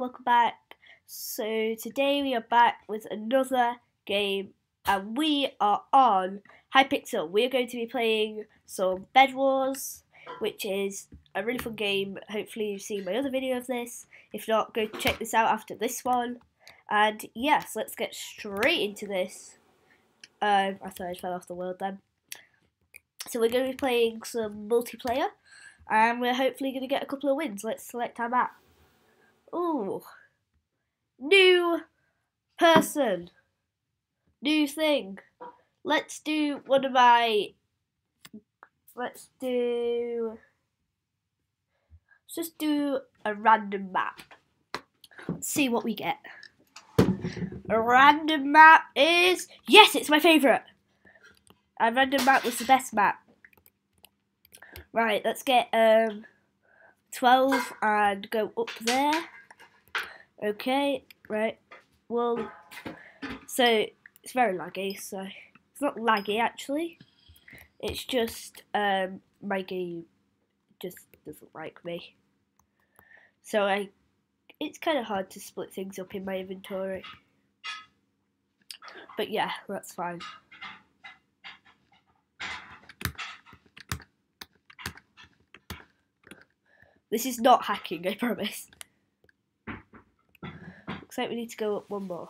welcome back. So today we are back with another game and we are on Hypixel. We're going to be playing some Bed Wars, which is a really fun game. Hopefully you've seen my other video of this. If not, go check this out after this one. And yes, let's get straight into this. Um, I thought I fell off the world then. So we're going to be playing some multiplayer and we're hopefully going to get a couple of wins. Let's select our map. Ooh. New person. New thing. Let's do one of my. Let's do. Let's just do a random map. Let's see what we get. A random map is. Yes, it's my favourite. A random map was the best map. Right, let's get um 12 and go up there. Okay, right. Well, so it's very laggy, so it's not laggy actually. It's just um, my game just doesn't like me. So I, it's kind of hard to split things up in my inventory. But yeah, that's fine. This is not hacking, I promise. Looks like we need to go up one more.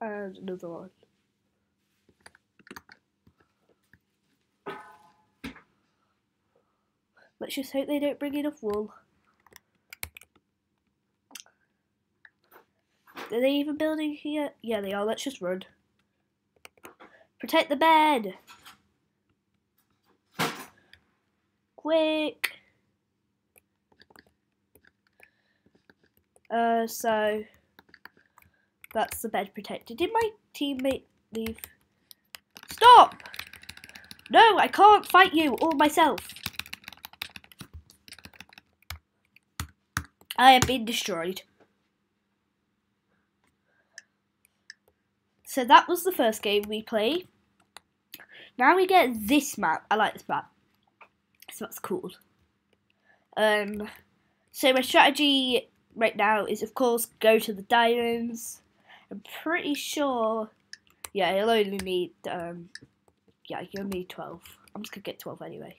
And another one. Let's just hope they don't bring enough wool. Are they even building here? Yeah, they are. Let's just run. Protect the bed! Quick! Uh, so that's the bed protected. Did my teammate leave? Stop! No, I can't fight you or myself. I have been destroyed. So that was the first game we played. Now we get this map. I like this map. So that's cool. Um, so my strategy right now is, of course, go to the diamonds. I'm pretty sure, yeah, you'll only need, um, yeah, you'll need 12. I'm just going to get 12 anyway,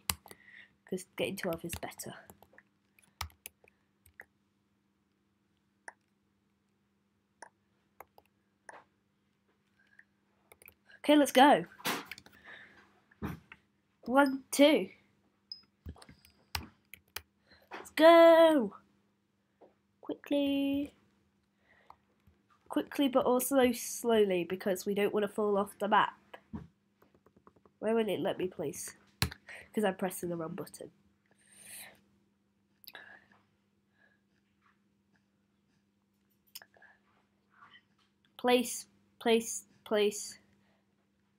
because getting 12 is better. Okay, let's go. One, two. Let's go quickly. Quickly but also slowly because we don't want to fall off the map. Where will it let me place? Because I'm pressing the wrong button. Place, place, place,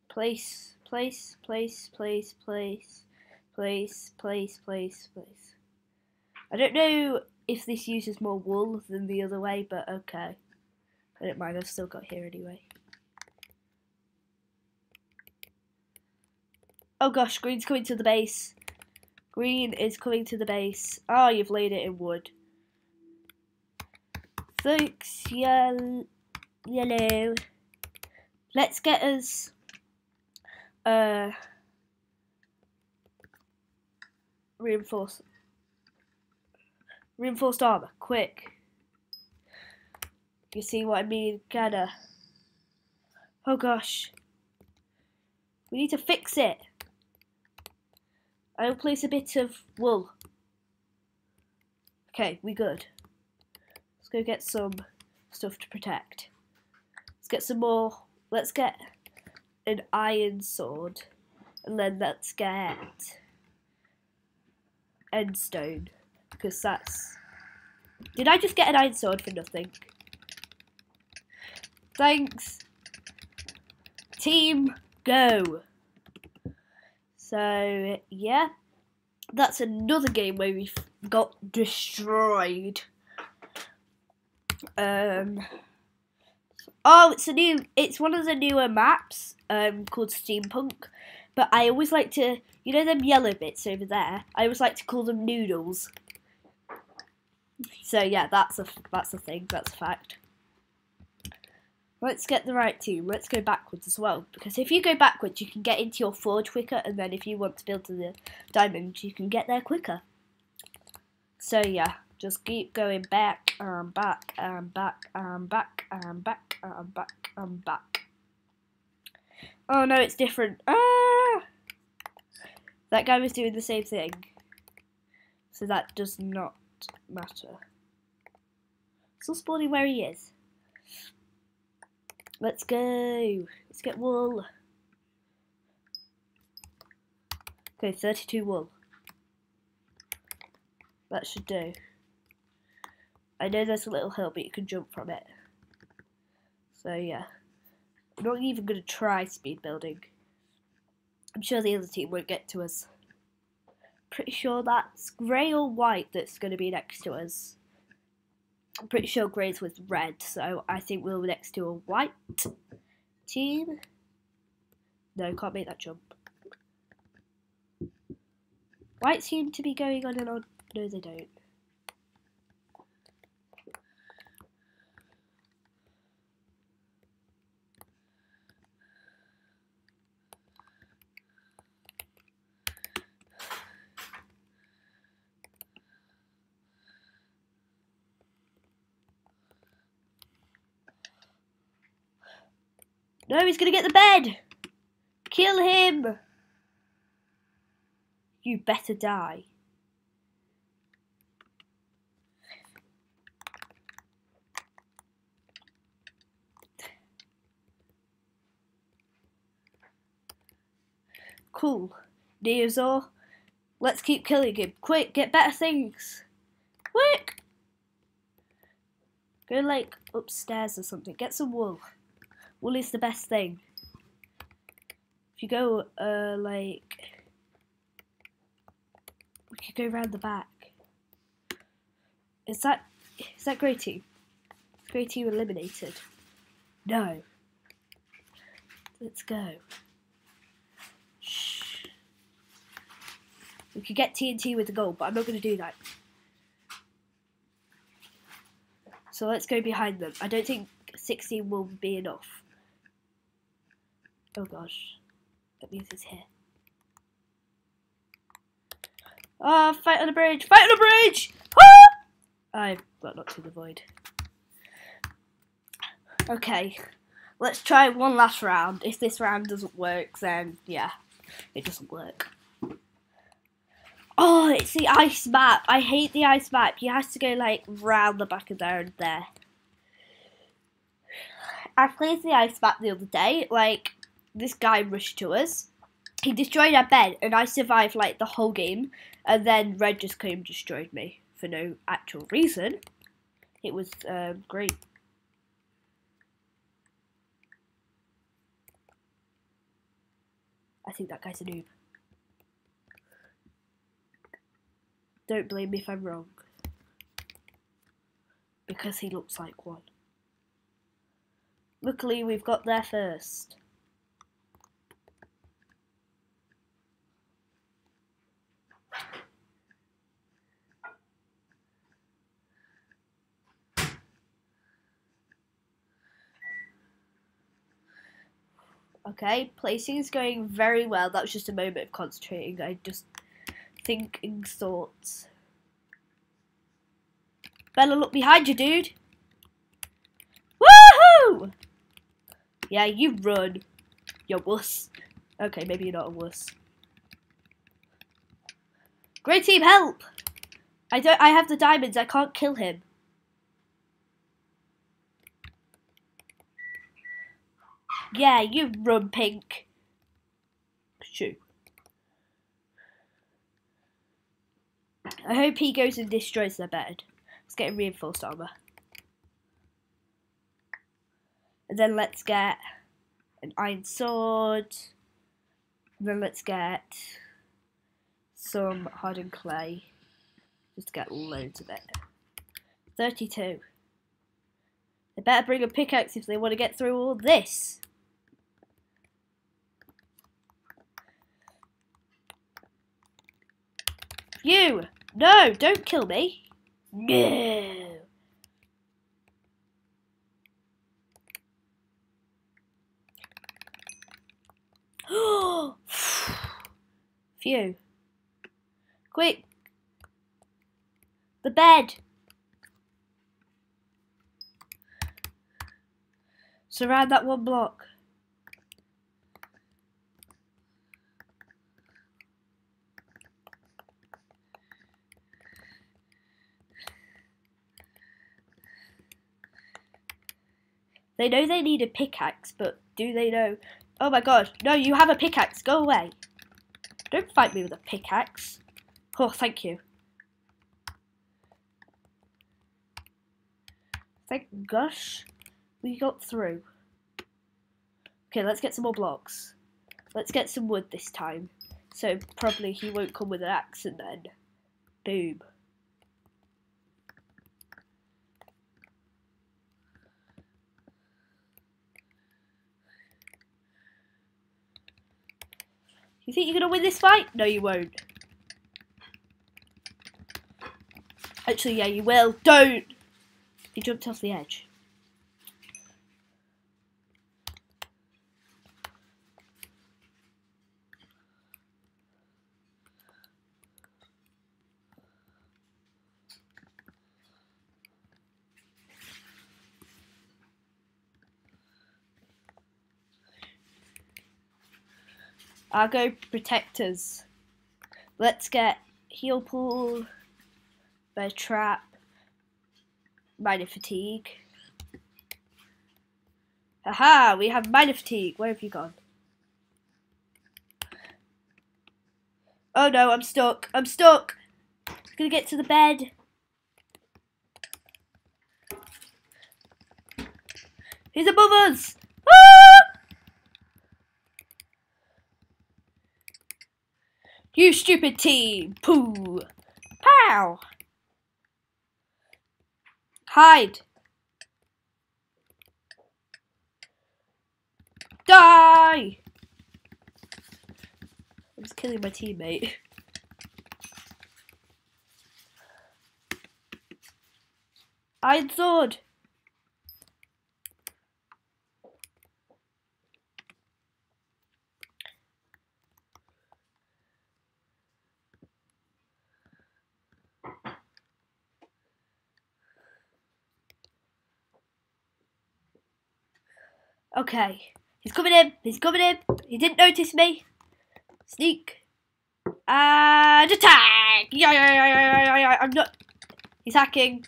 place, place, place, place, place, place, place, place, place. I don't know if this uses more wool than the other way, but okay. I don't mind, I've still got here anyway. Oh gosh, green's coming to the base. Green is coming to the base. Oh, you've laid it in wood. Thanks, yellow. Let's get us uh reinforce Reinforced armor, quick. You see what I mean? Kinda. Oh gosh. We need to fix it. I'll place a bit of wool. Okay, we good. Let's go get some stuff to protect. Let's get some more. Let's get an iron sword. And then let's get endstone because that's... Did I just get an iron sword for nothing? Thanks. Team, go. So, yeah. That's another game where we got destroyed. Um... Oh, it's a new. It's one of the newer maps um, called Steampunk. But I always like to, you know, them yellow bits over there. I always like to call them noodles. So yeah, that's a that's a thing. That's a fact. Let's get the right team. Let's go backwards as well. Because if you go backwards, you can get into your forge quicker. And then if you want to build to the diamond, you can get there quicker. So yeah, just keep going back and back and back and back and back and back and back. Oh no, it's different. Ah! That guy was doing the same thing. So that does not matter. So spawning where he is. Let's go. Let's get wool. Okay, 32 wool. That should do. I know there's a little hill, but you can jump from it. So yeah. I'm not even going to try speed building. I'm sure the other team won't get to us. Pretty sure that's grey or white that's going to be next to us. I'm pretty sure grey's with red, so I think we'll be next to a white team. No, can't make that jump. White seem to be going on and on. No, they don't. No, he's gonna get the bed! Kill him! You better die. Cool. Neozor, let's keep killing him. Quick, get better things. Quick! Go like upstairs or something. Get some wool. Wool is the best thing. If you go, uh, like, we could go around the back. Is that, is that grey team? Grey team eliminated? No. Let's go. Shh. We could get TNT with the gold, but I'm not going to do that. So let's go behind them. I don't think 16 will be enough. Oh gosh. That means he's here. Ah, fight on the bridge! Fight on the bridge! Ah! I got knocked to the void. Okay, let's try one last round. If this round doesn't work, then yeah, it doesn't work. Oh, it's the ice map. I hate the ice map. You have to go like round the back of there and there. I played the ice map the other day. Like this guy rushed to us. He destroyed our bed, and I survived like the whole game. And then Red just came and destroyed me for no actual reason. It was um, great. I think that guy's a noob. Don't blame me if I'm wrong. Because he looks like one. Luckily, we've got there first. Okay, placing is going very well. That was just a moment of concentrating. I just thinking thoughts. Better look behind you, dude. Woohoo! Yeah, you run. You're wuss. Okay, maybe you're not a wuss. Great team, help! I don't. I have the diamonds. I can't kill him. Yeah, you run, Pink. Shoot. I hope he goes and destroys their bed. Let's get reinforced armor. And then let's get an iron sword. And then let's get some hardened clay. Just get loads of it. 32. They better bring a pickaxe if they want to get through all this. You! No, don't kill me. No. Phew. Quick. The bed. Surround that one block. They know they need a pickaxe, but do they know? Oh my god, no, you have a pickaxe, go away. Don't fight me with a pickaxe. Oh, thank you. Thank gosh we got through. Okay, let's get some more blocks. Let's get some wood this time. So probably he won't come with an axe and then boom. You think you're going to win this fight? No, you won't. Actually, yeah, you will. Don't! He jumped off the edge. I'll go protectors. Let's get heal pool, bear trap, Miner Fatigue. Aha, we have Miner Fatigue. Where have you gone? Oh no, I'm stuck. I'm stuck. I'm gonna get to the bed. He's above us. You stupid team! Pooh! Pow! Hide! Die! I was killing my teammate. Iron sword! Okay. He's coming in. He's coming in. He didn't notice me. Sneak. And attack! Yeah, yeah, yeah, yeah, yeah. I'm not. He's hacking.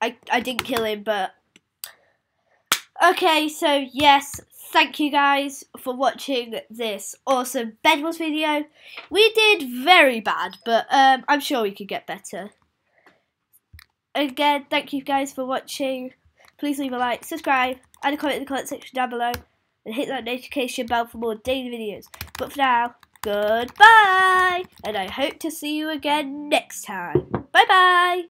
I, I didn't kill him, but. Okay, so yes, thank you guys for watching this awesome Bedwars video. We did very bad, but um, I'm sure we could get better. Again, thank you guys for watching. Please leave a like, subscribe, and a comment in the comment section down below. And hit that notification bell for more daily videos. But for now, goodbye! And I hope to see you again next time. Bye bye!